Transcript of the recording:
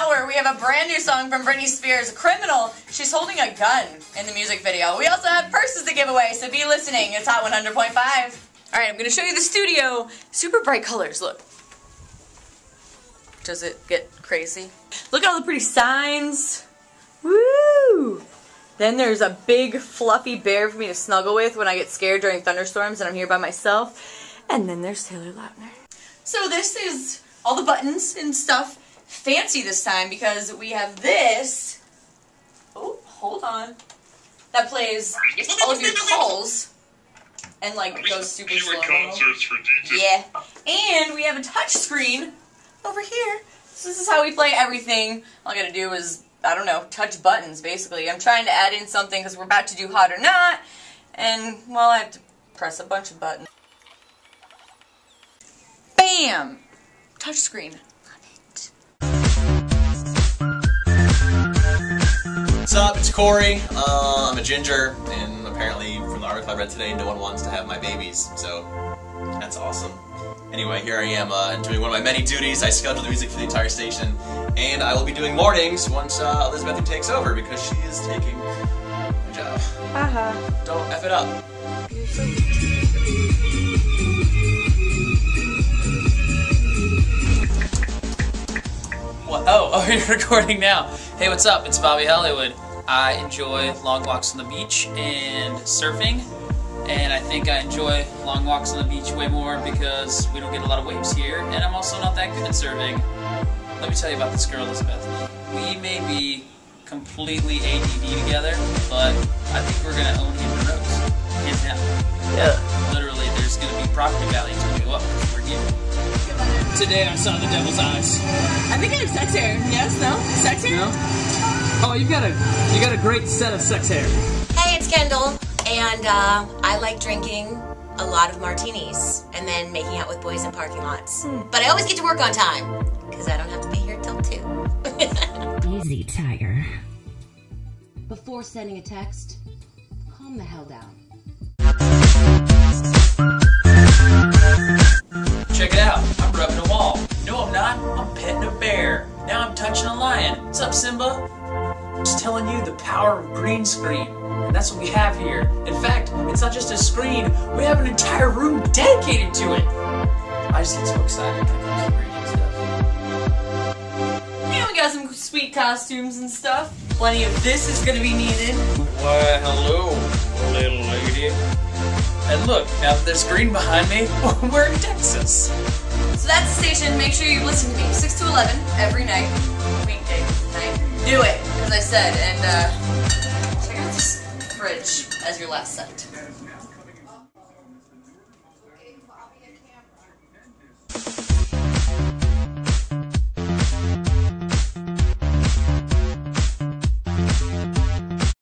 hour, we have a brand new song from Britney Spears, Criminal. She's holding a gun in the music video. We also have purses to give away, so be listening. It's Hot 100.5. Alright, I'm going to show you the studio. Super bright colors, look. Does it get crazy? Look at all the pretty signs. Woo! Then there's a big fluffy bear for me to snuggle with when I get scared during thunderstorms and I'm here by myself. And then there's Taylor Lautner. So this is all the buttons and stuff fancy this time because we have this. Oh, hold on. That plays all of your calls and like goes super slow. Yeah. And we have a touch screen over here. So this is how we play everything. All I gotta do is, I don't know, touch buttons basically. I'm trying to add in something because we're about to do hot or not. And, well, I have to press a bunch of buttons. Bam! Touchscreen. What's up? It's Corey. Uh, I'm a ginger, and apparently, from the article I read today, no one wants to have my babies, so that's awesome. Anyway, here I am uh, doing one of my many duties. I schedule the music for the entire station, and I will be doing mornings once uh, Elizabeth takes over because she is taking my job. Haha. Don't F it up. What? Oh, oh, you're recording now. Hey, what's up? It's Bobby Hollywood. I enjoy long walks on the beach and surfing, and I think I enjoy long walks on the beach way more because we don't get a lot of waves here, and I'm also not that good at surfing. Let me tell you about this girl, Elizabeth. We may be completely ADD together, but I think we're gonna own Hampton Roads, hands down. Yeah. Literally, there's gonna be property when we go up we're here. Today I saw the devil's eyes. I think I have sex hair. Yes? No? Sex hair? No? Oh, you've got a you got a great set of sex hair. Hey, it's Kendall, and uh, I like drinking a lot of martinis and then making out with boys in parking lots. But I always get to work on time because I don't have to be here till two. Easy, Tiger. Before sending a text, calm the hell down. Lion. What's up, Simba? Just telling you the power of green screen. And that's what we have here. In fact, it's not just a screen. We have an entire room dedicated to it. I just get so excited when it comes to stuff. And we got some sweet costumes and stuff. Plenty of this is gonna be needed. Why, hello, little lady. And look, now there's green behind me, we're in Texas. So that's the station. Make sure you listen to me. 6 to 11 every night. Weekday night. Do it, as I said. And uh, check out this fridge as your last set.